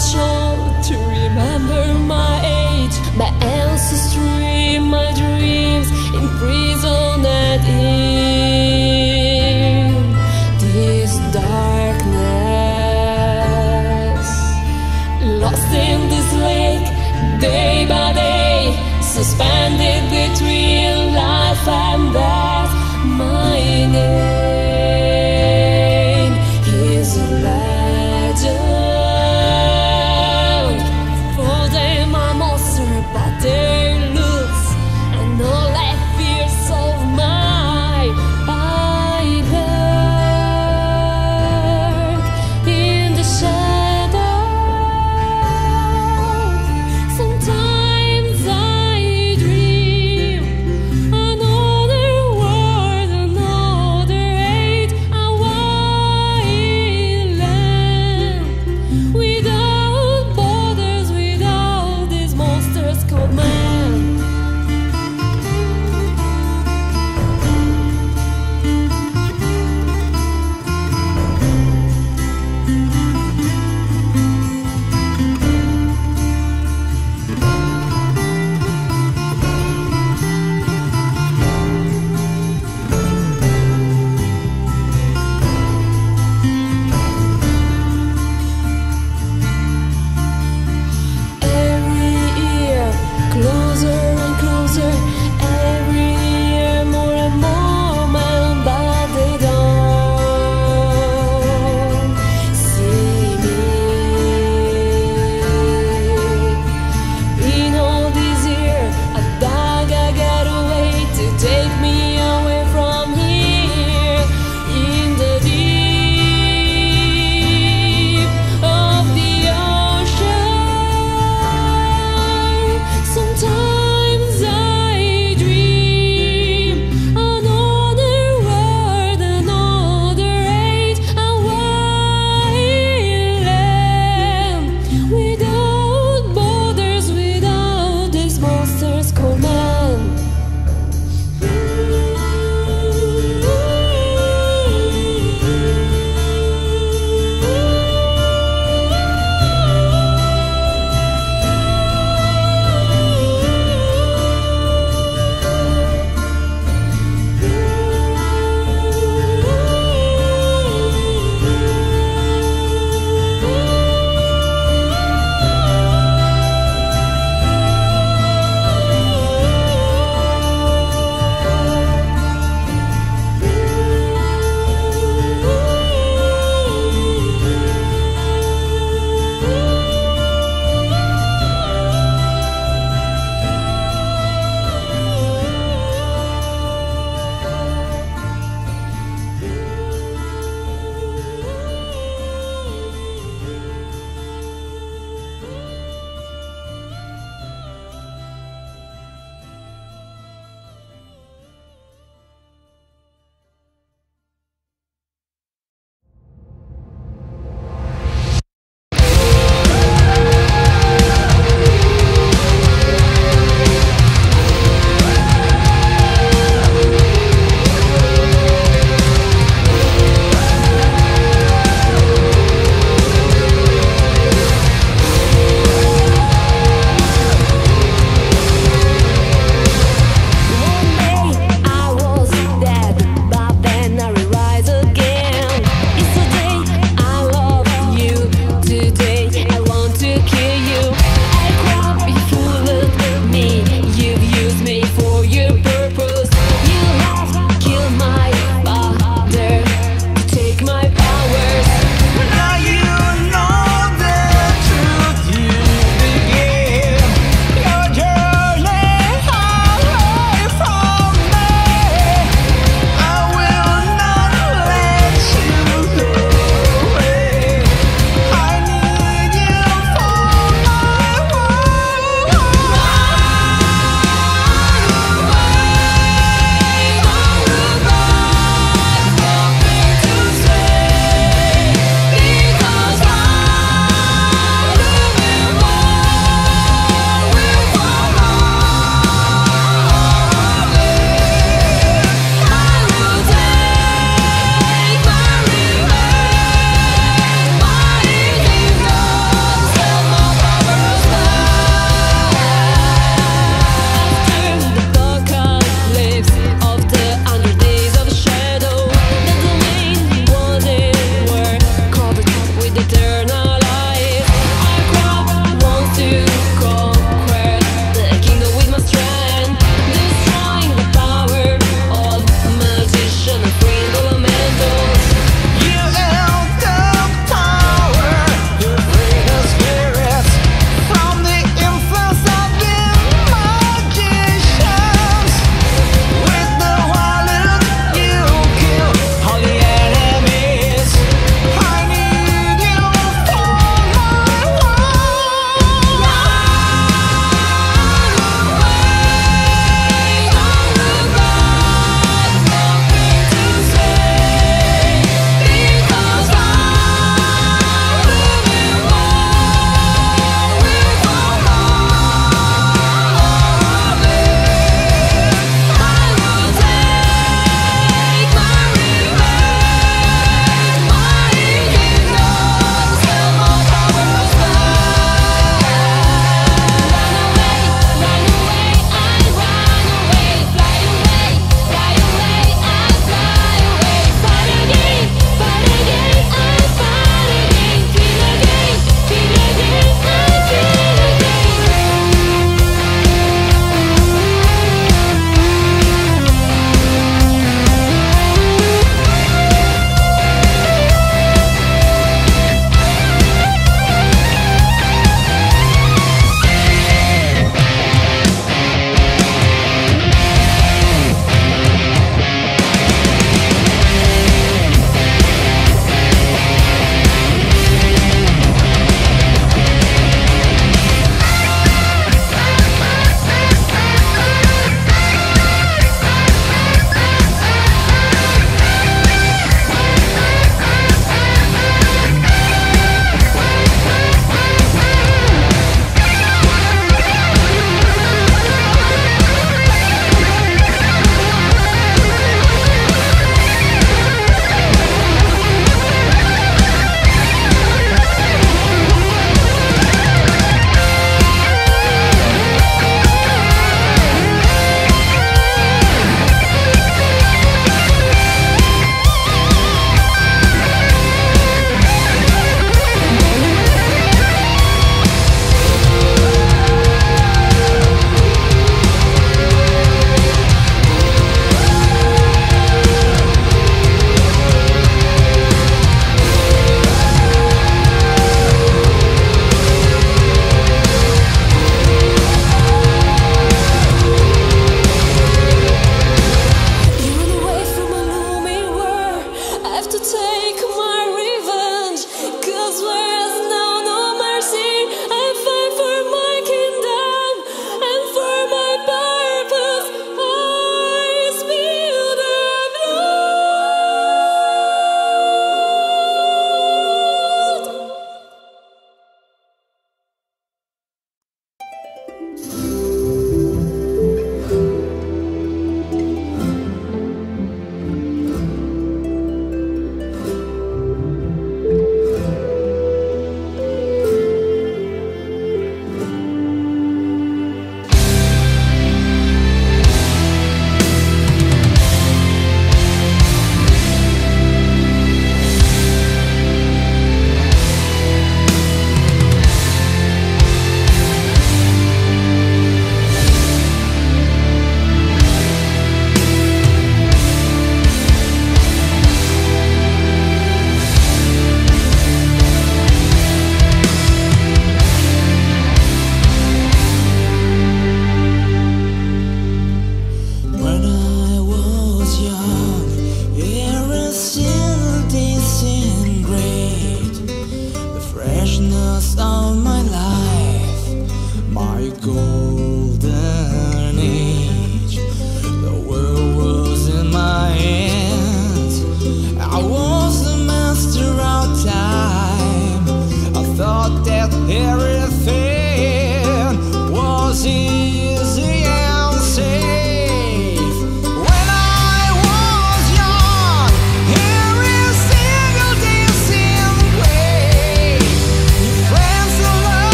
child to remember my age, my ancestry, my dreams, imprisoned in this darkness, lost in this lake, day by day, suspended.